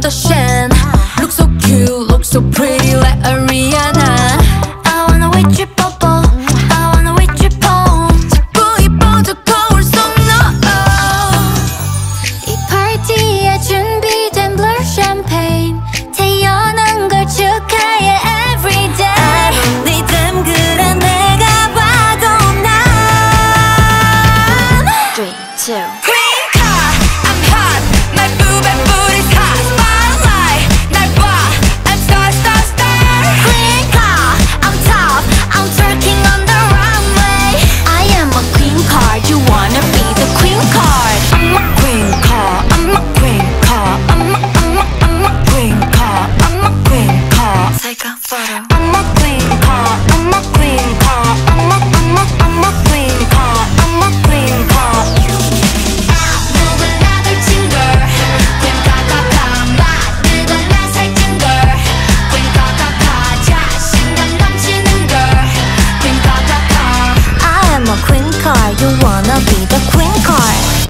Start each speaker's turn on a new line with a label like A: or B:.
A: another Shan Look so cute, look so pretty like Ariana
B: I wanna with you 뽀뽀 I wanna with you 봄
A: 자꾸 이뻐져 거울 속 너.
B: 이 파티에 준비된 blur champagne 태어난 걸 축하해 everyday
A: 리듬 그 queen
B: card You wanna be the queen card